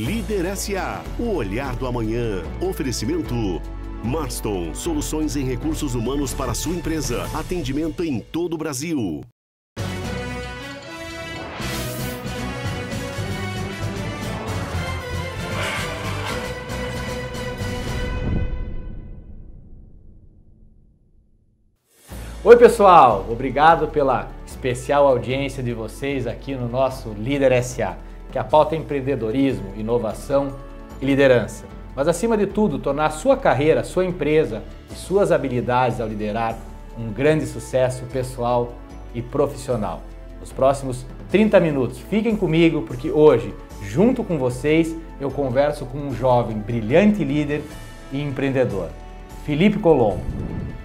Líder SA, o olhar do amanhã. Oferecimento. Marston, soluções em recursos humanos para sua empresa. Atendimento em todo o Brasil. Oi, pessoal! Obrigado pela especial audiência de vocês aqui no nosso Líder SA, que a pauta é empreendedorismo, inovação e liderança. Mas, acima de tudo, tornar sua carreira, sua empresa e suas habilidades ao liderar um grande sucesso pessoal e profissional. Nos próximos 30 minutos, fiquem comigo porque hoje, junto com vocês, eu converso com um jovem brilhante líder e empreendedor, Felipe Colombo.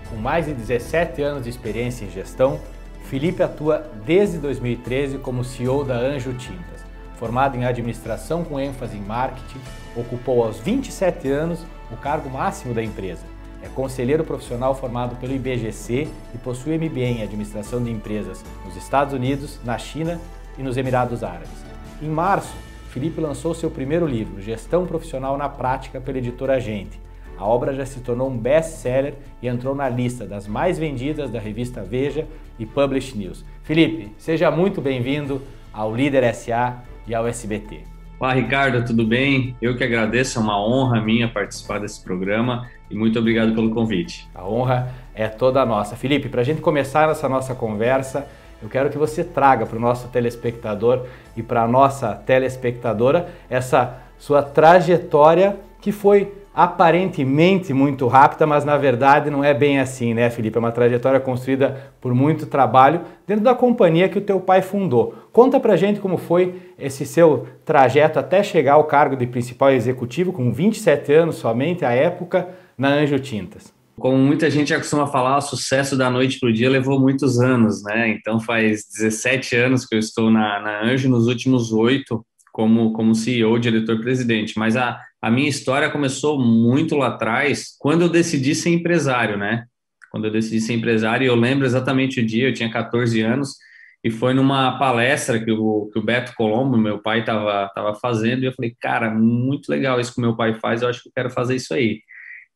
Com mais de 17 anos de experiência em gestão, Felipe atua desde 2013 como CEO da Anjo Tintas. Formado em administração com ênfase em marketing, ocupou aos 27 anos o cargo máximo da empresa. É conselheiro profissional formado pelo IBGC e possui MBA em administração de empresas nos Estados Unidos, na China e nos Emirados Árabes. Em março, Felipe lançou seu primeiro livro, Gestão Profissional na Prática, pela editora Gente a obra já se tornou um best-seller e entrou na lista das mais vendidas da revista Veja e Publish News. Felipe, seja muito bem-vindo ao Líder SA e ao SBT. Olá, Ricardo, tudo bem? Eu que agradeço, é uma honra minha participar desse programa e muito obrigado pelo convite. A honra é toda nossa. Felipe, para a gente começar essa nossa conversa, eu quero que você traga para o nosso telespectador e para a nossa telespectadora essa sua trajetória que foi aparentemente muito rápida, mas na verdade não é bem assim, né, Felipe? É uma trajetória construída por muito trabalho dentro da companhia que o teu pai fundou. Conta pra gente como foi esse seu trajeto até chegar ao cargo de principal executivo, com 27 anos somente, à época, na Anjo Tintas. Como muita gente costuma falar, o sucesso da noite para o dia levou muitos anos, né? Então faz 17 anos que eu estou na, na Anjo, nos últimos oito como, como CEO, diretor-presidente. Mas a, a minha história começou muito lá atrás, quando eu decidi ser empresário, né? Quando eu decidi ser empresário, eu lembro exatamente o dia, eu tinha 14 anos, e foi numa palestra que o, que o Beto Colombo, meu pai, estava tava fazendo, e eu falei, cara, muito legal isso que meu pai faz, eu acho que eu quero fazer isso aí.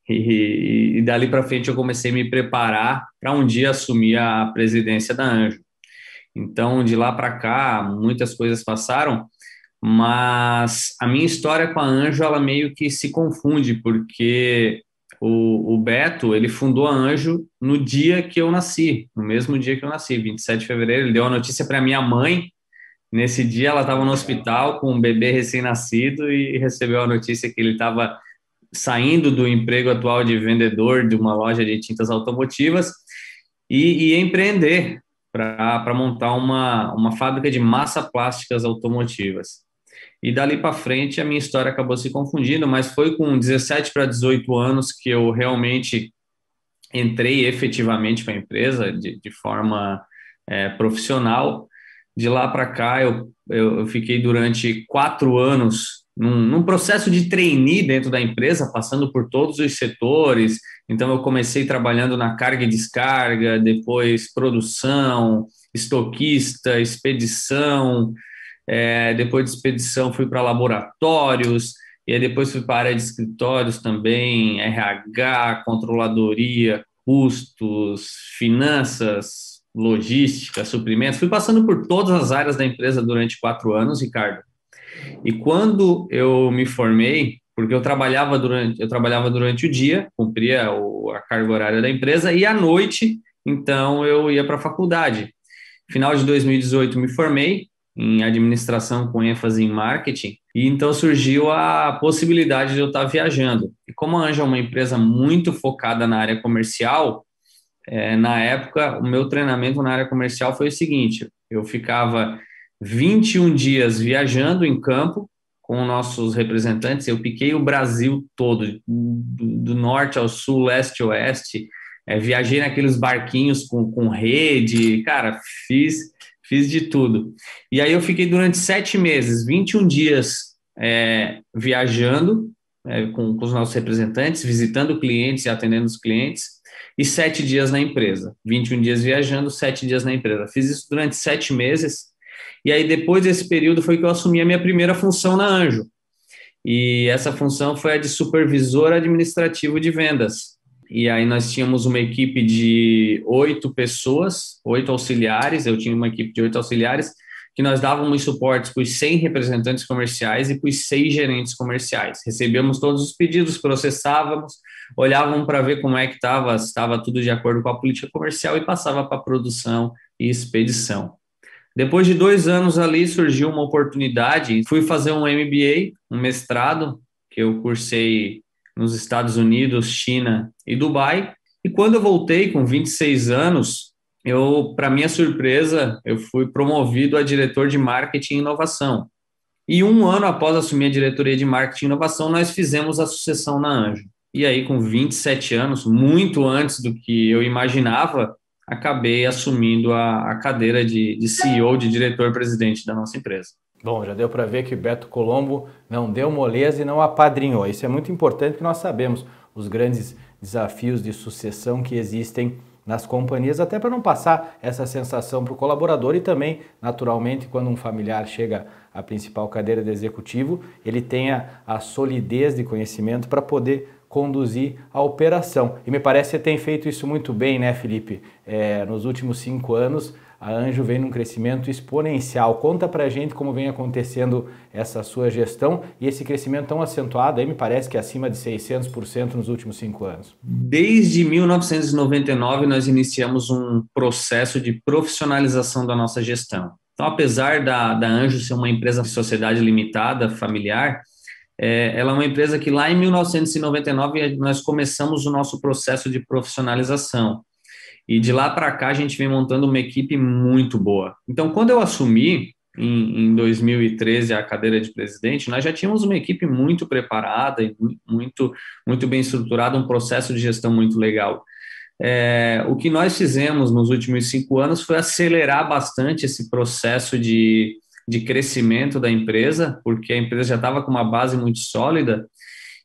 E, e dali para frente eu comecei a me preparar para um dia assumir a presidência da Anjo. Então, de lá para cá, muitas coisas passaram, mas a minha história com a Anjo, ela meio que se confunde, porque o, o, Beto, ele fundou a Anjo no dia que eu nasci, no mesmo dia que eu nasci, 27 de fevereiro, ele deu a notícia para minha mãe, nesse dia ela estava no hospital com um bebê recém-nascido e recebeu a notícia que ele estava saindo do emprego atual de vendedor de uma loja de tintas automotivas e ia empreender para montar uma, uma fábrica de massa plásticas automotivas. E dali para frente a minha história acabou se confundindo, mas foi com 17 para 18 anos que eu realmente entrei efetivamente para a empresa de, de forma é, profissional. De lá para cá eu, eu, fiquei durante quatro anos num, num processo de trainee dentro da empresa, passando por todos os setores. Então eu comecei trabalhando na carga e descarga, depois produção, estoquista, expedição, é, depois de expedição fui para laboratórios, e aí depois fui para a área de escritórios também, RH, controladoria, custos, finanças, logística, suprimentos. Fui passando por todas as áreas da empresa durante quatro anos, Ricardo. E quando eu me formei, porque eu trabalhava durante, eu trabalhava durante o dia, cumpria o, a carga horária da empresa, e à noite, então, eu ia para a faculdade. Final de 2018 me formei, em administração com ênfase em marketing, e então surgiu a possibilidade de eu estar viajando. E como a Anja é uma empresa muito focada na área comercial, é, na época, o meu treinamento na área comercial foi o seguinte: eu ficava 21 dias viajando em campo com nossos representantes, eu piquei o Brasil todo, do, norte ao sul, leste oeste, é, viajei naqueles barquinhos com, com rede, cara, fiz fiz de tudo. E aí eu fiquei durante sete meses, 21 dias é, viajando é, com, com, os nossos representantes, visitando clientes e atendendo os clientes, e sete dias na empresa. 21 dias viajando, sete dias na empresa. Fiz isso durante sete meses, e aí depois desse período foi que eu assumi a minha primeira função na Anjo. e essa função foi a de supervisor administrativo de vendas. E aí nós tínhamos uma equipe de oito pessoas, oito auxiliares, eu tinha uma equipe de oito auxiliares, que nós dávamos suportes para os 100 representantes comerciais e para os seis gerentes comerciais. Recebíamos todos os pedidos, processávamos, olhávamos para ver como é que estava, estava tudo de acordo com a política comercial e passava para produção e expedição. Depois de dois anos ali, surgiu uma oportunidade, fui fazer um MBA, um mestrado, que eu cursei nos Estados Unidos, China e Dubai. E quando eu voltei com 26 anos, eu, para minha surpresa, eu fui promovido a diretor de marketing e inovação. E um ano após assumir a diretoria de marketing e inovação, nós fizemos a sucessão na Anjo. E aí, com 27 anos, muito antes do que eu imaginava, acabei assumindo a, a cadeira de, de CEO, de diretor-presidente da nossa empresa. Bom, já deu para ver que Beto Colombo não deu moleza e não apadrinhou. Isso é muito importante que nós sabemos os grandes desafios de sucessão que existem nas companhias, até para não passar essa sensação para o colaborador e também, naturalmente, quando um familiar chega à principal cadeira de executivo, ele tenha a solidez de conhecimento para poder conduzir a operação. E me parece que você tem feito isso muito bem, né, Felipe? É, nos últimos cinco anos, a Anjo vem num crescimento exponencial. Conta pra gente como vem acontecendo essa sua gestão e esse crescimento tão acentuado, aí me parece que é acima de 600% nos últimos cinco anos. Desde 1999, nós iniciamos um processo de profissionalização da nossa gestão. Então, apesar da, da Anjo ser uma empresa de sociedade limitada, familiar, é, ela é uma empresa que lá em 1999 nós começamos o nosso processo de profissionalização. E de lá para cá a gente vem montando uma equipe muito boa. Então, quando eu assumi em, em 2013 a cadeira de presidente, nós já tínhamos uma equipe muito preparada e muito, muito bem estruturada, um processo de gestão muito legal. É, o que nós fizemos nos últimos cinco anos foi acelerar bastante esse processo de, de crescimento da empresa, porque a empresa já estava com uma base muito sólida.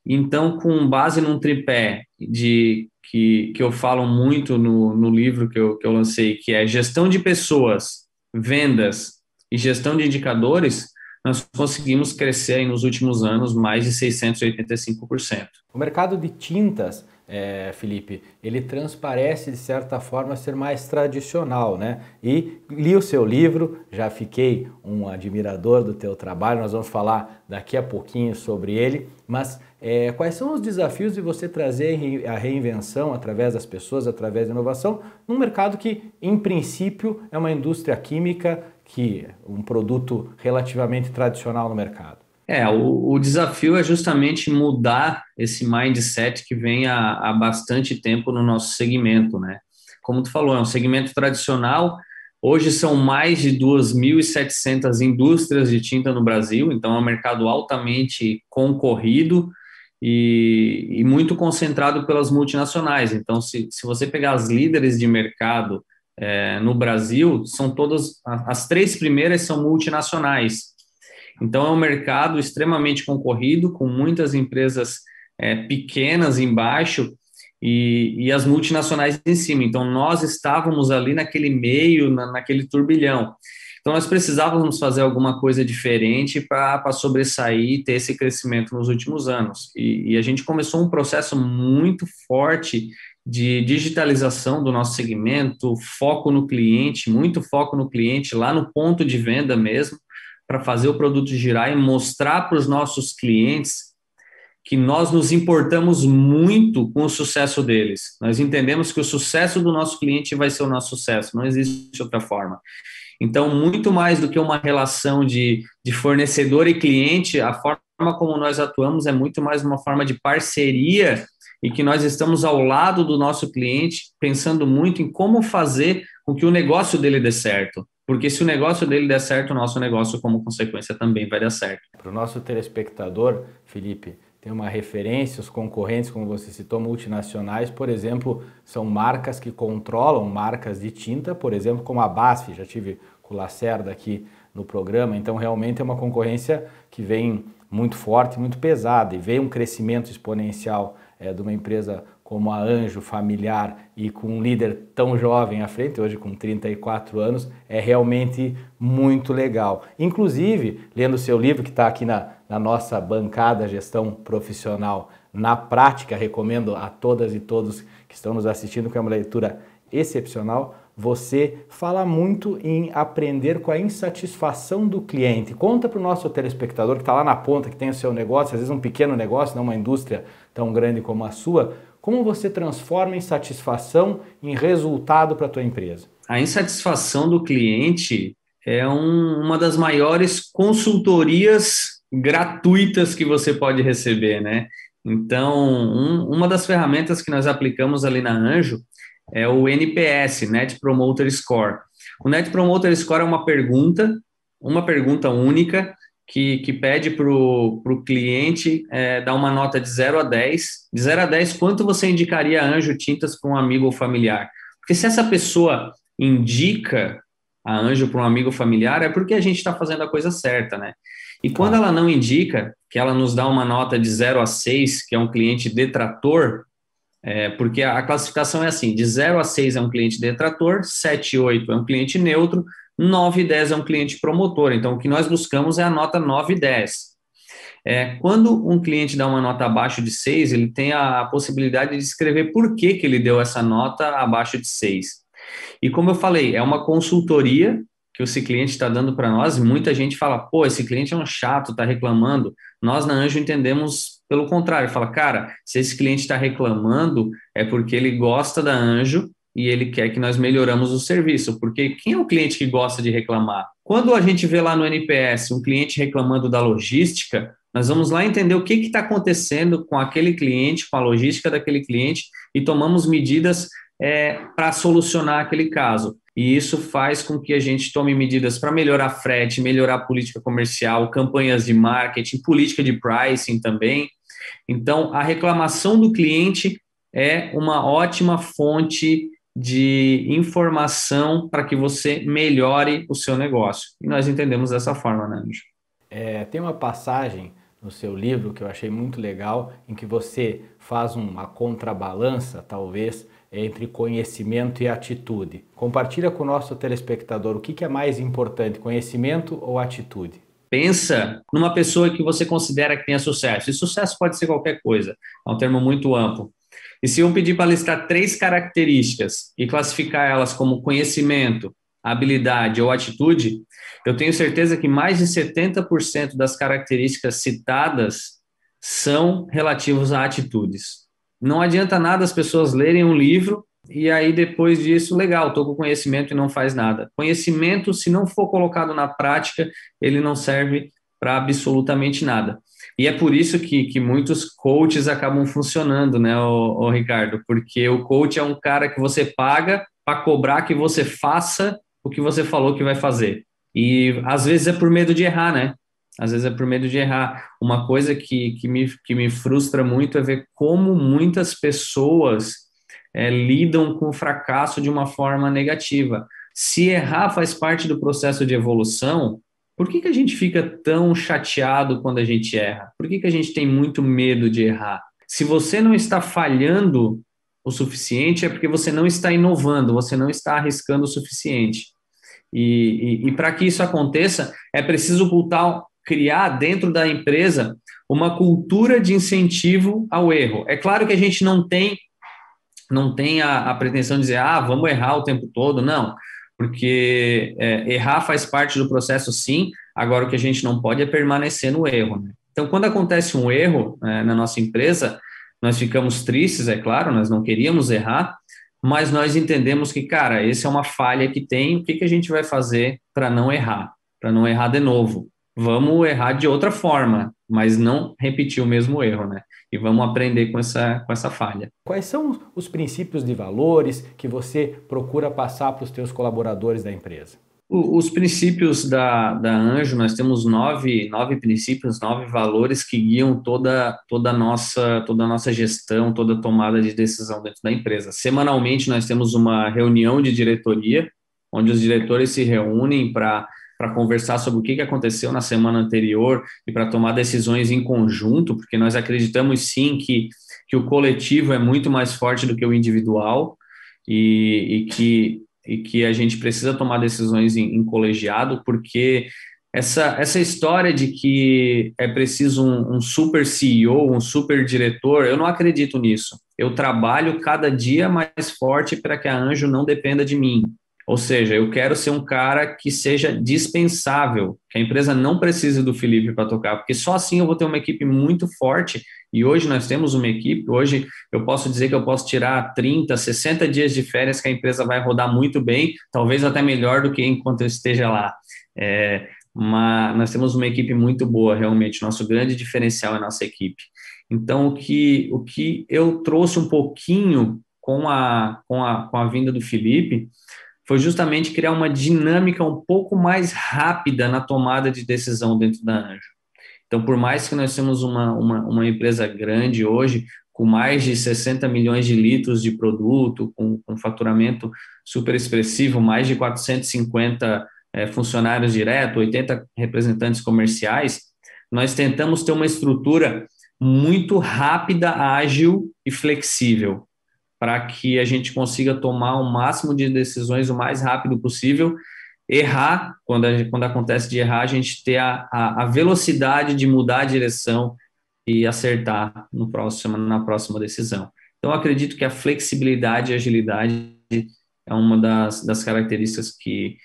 Então, com base num tripé de que, que eu falo muito no, no livro que eu, que eu lancei, que é gestão de pessoas, vendas e gestão de indicadores, nós conseguimos crescer nos últimos anos mais de 685%. O mercado de tintas é, Felipe, ele transparece de certa forma ser mais tradicional, né? E li o seu livro, já fiquei um admirador do teu trabalho, nós vamos falar daqui a pouquinho sobre ele, mas é, quais são os desafios de você trazer a reinvenção através das pessoas, através da inovação, num mercado que, em princípio, é uma indústria química, que é um produto relativamente tradicional no mercado? É, o, o, desafio é justamente mudar esse mindset que vem há, há bastante tempo no nosso segmento, né? Como tu falou, é um segmento tradicional. Hoje são mais de 2.700 indústrias de tinta no Brasil, então é um mercado altamente concorrido e, e muito concentrado pelas multinacionais. Então, se, se você pegar as líderes de mercado é, no Brasil, são todas, as três primeiras são multinacionais. Então, é um mercado extremamente concorrido, com muitas empresas é, pequenas embaixo e, e, as multinacionais em cima. Então, nós estávamos ali naquele meio, na, naquele turbilhão. Então, nós precisávamos fazer alguma coisa diferente para sobressair e ter esse crescimento nos últimos anos. E, e a gente começou um processo muito forte de digitalização do nosso segmento, foco no cliente, muito foco no cliente, lá no ponto de venda mesmo para fazer o produto girar e mostrar para os nossos clientes que nós nos importamos muito com o sucesso deles. Nós entendemos que o sucesso do nosso cliente vai ser o nosso sucesso, não existe outra forma. Então, muito mais do que uma relação de, de fornecedor e cliente, a forma como nós atuamos é muito mais uma forma de parceria e que nós estamos ao lado do nosso cliente, pensando muito em como fazer com que o negócio dele dê certo. Porque se o negócio dele der certo, o nosso negócio, como consequência, também vai dar certo. Para o nosso telespectador, Felipe, tem uma referência, os concorrentes, como você citou, multinacionais, por exemplo, são marcas que controlam marcas de tinta, por exemplo, como a BASF, já tive com o Lacerda aqui no programa, então realmente é uma concorrência que vem muito forte, muito pesada e vem um crescimento exponencial é, de uma empresa como a Anjo familiar e com um líder tão jovem à frente, hoje com 34 anos, é realmente muito legal. Inclusive, lendo o seu livro, que está aqui na, na nossa bancada Gestão Profissional na Prática. Recomendo a todas e todos que estão nos assistindo, que é uma leitura excepcional. Você fala muito em aprender com a insatisfação do cliente. Conta para o nosso telespectador que está lá na ponta, que tem o seu negócio, às vezes um pequeno negócio, não uma indústria tão grande como a sua, como você transforma insatisfação em resultado para a tua empresa? A insatisfação do cliente é um, uma das maiores consultorias gratuitas que você pode receber, né? Então, um, uma das ferramentas que nós aplicamos ali na Anjo é o NPS, Net Promoter Score. O Net Promoter Score é uma pergunta, uma pergunta única, que, que pede para o cliente é, dar uma nota de 0 a 10. De 0 a 10, quanto você indicaria Anjo Tintas para um amigo ou familiar? Porque se essa pessoa indica a Anjo para um amigo ou familiar, é porque a gente está fazendo a coisa certa, né? E quando ela não indica, que ela nos dá uma nota de 0 a 6, que é um cliente detrator, é, porque a, a classificação é assim: de 0 a 6 é um cliente detrator, 7 e 8 é um cliente neutro, 9 e 10 é um cliente promotor. Então, o que nós buscamos é a nota 9 e 10. É, quando um cliente dá uma nota abaixo de 6, ele tem a possibilidade de escrever por que, que ele deu essa nota abaixo de 6. E como eu falei, é uma consultoria que esse cliente está dando para nós, muita gente fala, pô, esse cliente é um chato, está reclamando. Nós na Anjo entendemos pelo contrário, fala, cara, se esse cliente está reclamando, é porque ele gosta da Anjo e ele quer que nós melhoramos o serviço, porque quem é o cliente que gosta de reclamar? Quando a gente vê lá no NPS um cliente reclamando da logística, nós vamos lá entender o que está acontecendo com aquele cliente, com a logística daquele cliente e tomamos medidas é, para solucionar aquele caso. E isso faz com que a gente tome medidas para melhorar frete, melhorar política comercial, campanhas de marketing, política de pricing também. Então, a reclamação do cliente é uma ótima fonte de informação para que você melhore o seu negócio. E nós entendemos dessa forma, né, Anjo? É, tem uma passagem no seu livro que eu achei muito legal, em que você faz uma contrabalança, talvez, entre conhecimento e atitude. Compartilha com o nosso telespectador o que, que é mais importante, conhecimento ou atitude? Pensa numa pessoa que você considera que tenha sucesso. E sucesso pode ser qualquer coisa, é um termo muito amplo. E se eu pedir para listar três características e classificar elas como conhecimento, habilidade ou atitude, eu tenho certeza que mais de 70% das características citadas são relativos a atitudes. Não adianta nada as pessoas lerem um livro e aí depois disso, legal, estou com conhecimento e não faz nada. Conhecimento, se não for colocado na prática, ele não serve para absolutamente nada. E é por isso que, que muitos coaches acabam funcionando, né, o, Ricardo? Porque o coach é um cara que você paga para cobrar que você faça o que você falou que vai fazer. E às vezes é por medo de errar, né? às vezes é por medo de errar. Uma coisa que, que, me, que me frustra muito é ver como muitas pessoas é, lidam com o fracasso de uma forma negativa. Se errar faz parte do processo de evolução, por que, que a gente fica tão chateado quando a gente erra? Por que, que a gente tem muito medo de errar? Se você não está falhando o suficiente, é porque você não está inovando, você não está arriscando o suficiente. E, e, e para que isso aconteça, é preciso criar dentro da empresa uma cultura de incentivo ao erro. É claro que a gente não tem não tem a, a pretensão de dizer, ah, vamos errar o tempo todo, não, porque é, errar faz parte do processo, sim. Agora, o que a gente não pode é permanecer no erro. Né? Então, quando acontece um erro é, na nossa empresa, nós ficamos tristes, é claro, nós não queríamos errar, mas nós entendemos que, cara, essa é uma falha que tem, o que, que a gente vai fazer para não errar, para não errar de novo? vamos errar de outra forma, mas não repetir o mesmo erro, né? E vamos aprender com essa, com essa falha. Quais são os princípios de valores que você procura passar para os teus colaboradores da empresa? Os princípios da, da Anjo, nós temos nove, nove princípios, nove valores que guiam toda, toda, a nossa, toda a nossa gestão, toda a tomada de decisão dentro da empresa. Semanalmente, nós temos uma reunião de diretoria, onde os diretores se reúnem para para conversar sobre o que aconteceu na semana anterior e para tomar decisões em conjunto, porque nós acreditamos sim que, que o coletivo é muito mais forte do que o individual e, e que, e que a gente precisa tomar decisões em, em colegiado, porque essa, essa história de que é preciso um, um, super CEO, um super diretor, eu não acredito nisso. Eu trabalho cada dia mais forte para que a Anjo não dependa de mim. Ou seja, eu quero ser um cara que seja dispensável, que a empresa não precise do Felipe para tocar, porque só assim eu vou ter uma equipe muito forte. E hoje nós temos uma equipe, hoje eu posso dizer que eu posso tirar 30, 60 dias de férias que a empresa vai rodar muito bem, talvez até melhor do que enquanto eu esteja lá. É, mas nós temos uma equipe muito boa, realmente. Nosso grande diferencial é a nossa equipe. Então, o que, o que eu trouxe um pouquinho com a, com a, com a vinda do Felipe foi justamente criar uma dinâmica um pouco mais rápida na tomada de decisão dentro da Anjo. Então, por mais que nós temos uma, uma, uma empresa grande hoje, com mais de 60 milhões de litros de produto, com, com faturamento super expressivo, mais de 450 é, funcionários diretos, 80 representantes comerciais, nós tentamos ter uma estrutura muito rápida, ágil e flexível para que a gente consiga tomar o máximo de decisões o mais rápido possível. Errar, quando, a, quando acontece de errar, a gente ter a, a, a velocidade de mudar a direção e acertar no próximo, na próxima decisão. Então, acredito que a flexibilidade e agilidade é uma das, das características que,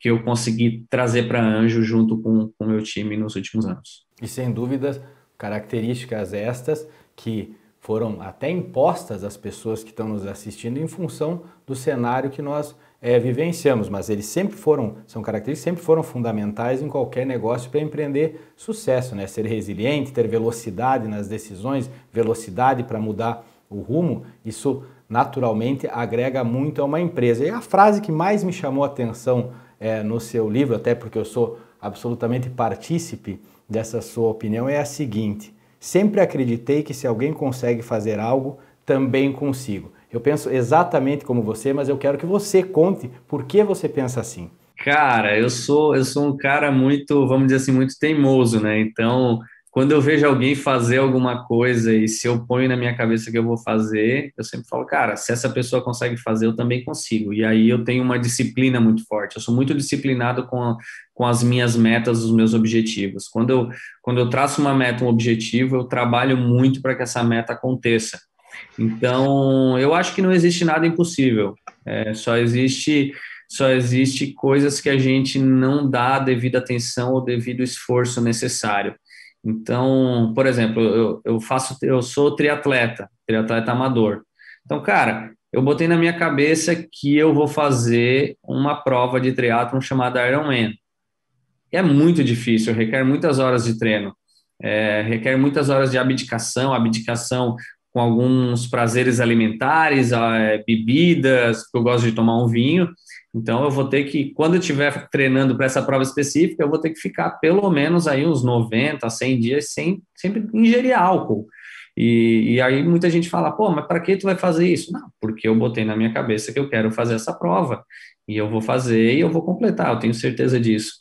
que eu consegui trazer para Anjo junto com o meu time nos últimos anos. E sem dúvidas, características estas que foram até impostas às pessoas que estão nos assistindo em função do cenário que nós é, vivenciamos, mas eles sempre foram, são características sempre foram fundamentais em qualquer negócio para empreender sucesso, né? Ser resiliente, ter velocidade nas decisões, velocidade para mudar o rumo, isso naturalmente agrega muito a uma empresa. E a frase que mais me chamou a atenção é, no seu livro, até porque eu sou absolutamente partícipe dessa sua opinião, é a seguinte: Sempre acreditei que se alguém consegue fazer algo, também consigo. Eu penso exatamente como você, mas eu quero que você conte por que você pensa assim. Cara, eu sou eu sou um cara muito, vamos dizer assim, muito teimoso, né? Então, quando eu vejo alguém fazer alguma coisa e se eu ponho na minha cabeça que eu vou fazer, eu sempre falo, cara, se essa pessoa consegue fazer, eu também consigo. E aí eu tenho uma disciplina muito forte. Eu sou muito disciplinado com, com as minhas metas, os meus objetivos. Quando eu, quando eu traço uma meta, um objetivo, eu trabalho muito para que essa meta aconteça. Então, eu acho que não existe nada impossível. É, só existe só existe coisas que a gente não dá a devida atenção ou devido esforço necessário. Então, por exemplo, eu, eu faço, eu sou triatleta, triatleta amador. Então, cara, eu botei na minha cabeça que eu vou fazer uma prova de triatlon chamada Ironman. É muito difícil, requer muitas horas de treino, é, requer muitas horas de abdicação, abdicação com alguns prazeres alimentares, é, bebidas, porque eu gosto de tomar um vinho, então, eu vou ter que, quando eu estiver treinando para essa prova específica, eu vou ter que ficar pelo menos aí uns 90, 100 dias sem sempre ingerir álcool. E, e aí muita gente fala, pô, mas para que tu vai fazer isso? Não, porque eu botei na minha cabeça que eu quero fazer essa prova. E eu vou fazer e eu vou completar, eu tenho certeza disso.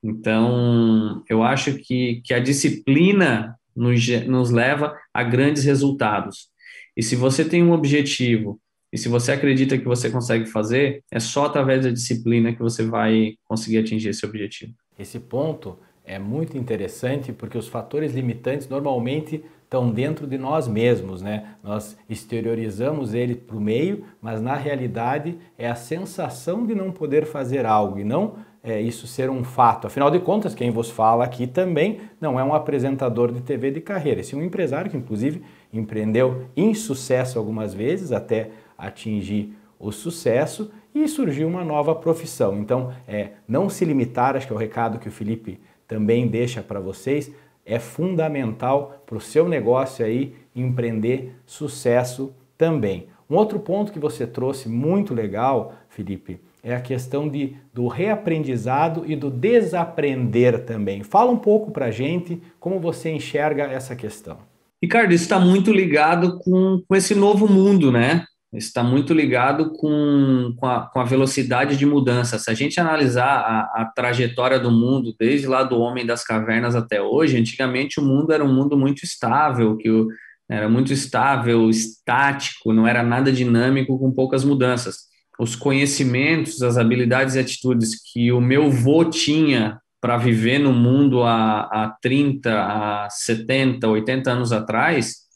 Então, eu acho que, que a disciplina nos, nos leva a grandes resultados. E se você tem um objetivo e se você acredita que você consegue fazer, é só através da disciplina que você vai conseguir atingir esse objetivo. Esse ponto é muito interessante porque os fatores limitantes normalmente estão dentro de nós mesmos, né? Nós exteriorizamos ele para o meio, mas na realidade é a sensação de não poder fazer algo e não é, isso ser um fato. Afinal de contas, quem vos fala aqui também não é um apresentador de TV de carreira, é um empresário que inclusive empreendeu em sucesso algumas vezes até atingir o sucesso e surgiu uma nova profissão. Então, é, não se limitar, acho que é o recado que o Felipe também deixa para vocês, é fundamental para o seu negócio aí empreender sucesso também. Um outro ponto que você trouxe muito legal, Felipe, é a questão de, do reaprendizado e do desaprender também. Fala um pouco para gente como você enxerga essa questão. Ricardo, isso está muito ligado com, com esse novo mundo, né? Está muito ligado com, com a, com, a, velocidade de mudança. Se a gente analisar a, a, trajetória do mundo, desde lá do homem das cavernas até hoje, antigamente o mundo era um mundo muito estável, que o, era muito estável, estático, não era nada dinâmico, com poucas mudanças. Os conhecimentos, as habilidades e atitudes que o meu vô tinha para viver no mundo há, há 30, há 70, 80 anos atrás,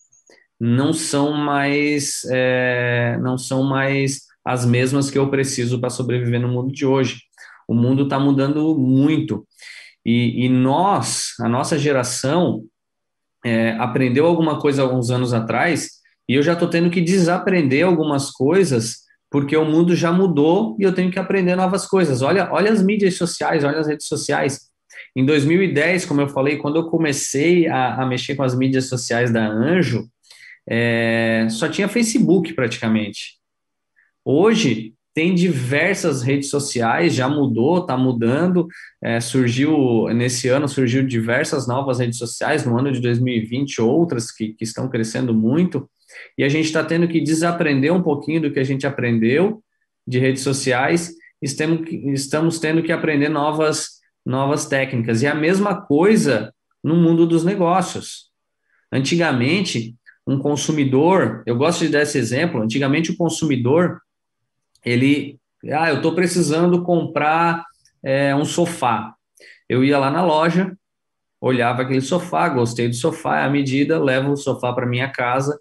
não são mais é, não são mais as mesmas que eu preciso para sobreviver no mundo de hoje. O mundo está mudando muito e, e, nós, a nossa geração, é, aprendeu alguma coisa alguns anos atrás e eu já estou tendo que desaprender algumas coisas porque o mundo já mudou e eu tenho que aprender novas coisas. Olha, olha as mídias sociais, olha as redes sociais. Em 2010, como eu falei, quando eu comecei a, a mexer com as mídias sociais da Anjo, é, só tinha Facebook praticamente. Hoje tem diversas redes sociais, já mudou, está mudando. É, surgiu nesse ano surgiu diversas novas redes sociais, no ano de 2020, outras que, que estão crescendo muito e a gente está tendo que desaprender um pouquinho do que a gente aprendeu de redes sociais, estamos, estamos tendo que aprender novas, novas técnicas. E a mesma coisa no mundo dos negócios. Antigamente, um consumidor, eu gosto de dar esse exemplo, antigamente o consumidor, ele, ah, eu estou precisando comprar é, um sofá. Eu ia lá na loja, olhava aquele sofá, gostei do sofá, é a medida, levo o sofá para minha casa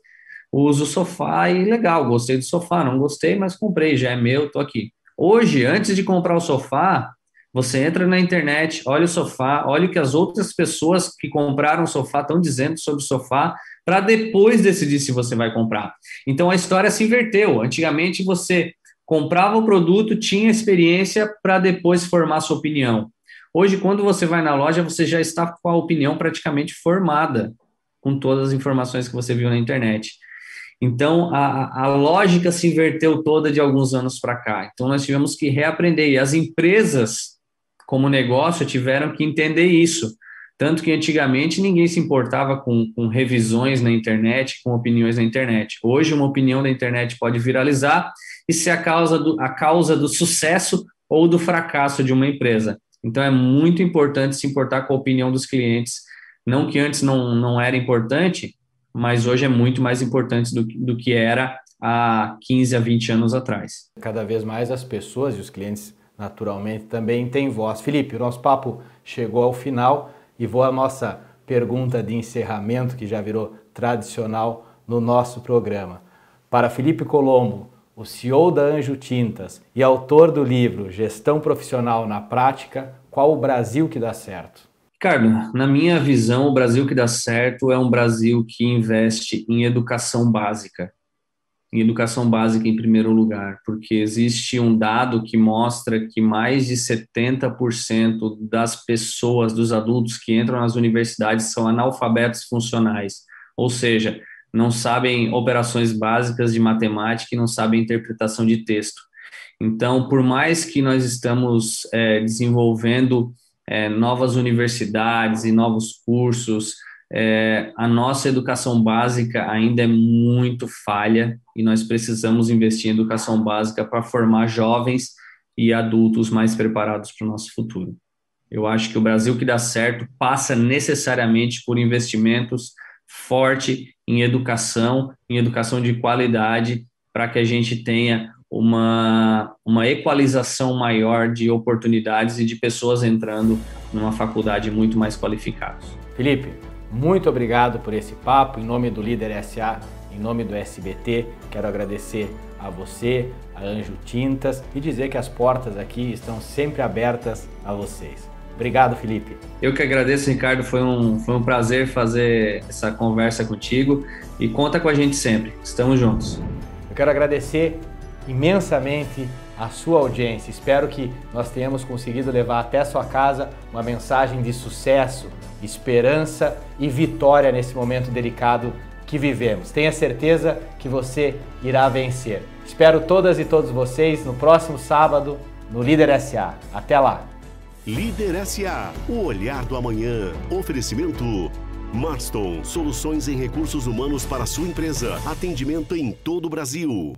uso o sofá e legal, gostei do sofá, não gostei, mas comprei, já é meu, tô aqui. Hoje, antes de comprar o sofá, você entra na internet, olha o sofá, olha o que as outras pessoas que compraram o sofá estão dizendo sobre o sofá, para depois decidir se você vai comprar. Então a história se inverteu. Antigamente você comprava o produto, tinha experiência para depois formar sua opinião. Hoje, quando você vai na loja, você já está com a opinião praticamente formada, com todas as informações que você viu na internet. Então, a, a lógica se inverteu toda de alguns anos para cá. Então, nós tivemos que reaprender. E as empresas, como negócio, tiveram que entender isso. Tanto que antigamente ninguém se importava com, com revisões na internet, com opiniões na internet. Hoje, uma opinião da internet pode viralizar e ser a causa do, a causa do sucesso ou do fracasso de uma empresa. Então, é muito importante se importar com a opinião dos clientes. Não que antes não, não era importante, mas hoje é muito mais importante do, do que era há 15 a 20 anos atrás. Cada vez mais as pessoas e os clientes, naturalmente, também têm voz. Felipe, o nosso papo chegou ao final e vou à nossa pergunta de encerramento, que já virou tradicional no nosso programa. Para Felipe Colombo, o CEO da Anjo Tintas e autor do livro Gestão Profissional na Prática, qual o Brasil que dá certo? Ricardo, na minha visão, o Brasil que dá certo é um Brasil que investe em educação básica. Em educação básica em primeiro lugar, porque existe um dado que mostra que mais de 70% das pessoas, dos adultos que entram nas universidades são analfabetos funcionais, ou seja, não sabem operações básicas de matemática e não sabem interpretação de texto. Então, por mais que nós estamos é, desenvolvendo é, novas universidades e novos cursos. É, a nossa educação básica ainda é muito falha e nós precisamos investir em educação básica para formar jovens e adultos mais preparados para o nosso futuro. Eu acho que o Brasil que dá certo passa necessariamente por investimentos forte em educação, em educação de qualidade, para que a gente tenha uma, uma equalização maior de oportunidades e de pessoas entrando numa faculdade muito mais qualificadas. Felipe, muito obrigado por esse papo. Em nome do Líder SA, em nome do SBT, quero agradecer a você, a Anjo Tintas e dizer que as portas aqui estão sempre abertas a vocês. Obrigado, Felipe. Eu que agradeço, Ricardo. Foi um, foi um prazer fazer essa conversa contigo e conta com a gente sempre. Estamos juntos. Eu quero agradecer imensamente a sua audiência. Espero que nós tenhamos conseguido levar até a sua casa uma mensagem de sucesso, esperança e vitória nesse momento delicado que vivemos. Tenha certeza que você irá vencer. Espero todas e todos vocês no próximo sábado no Líder SA. Até lá. Líder SA, o olhar do amanhã. Oferecimento Marston, soluções em recursos humanos para sua empresa. Atendimento em todo o Brasil.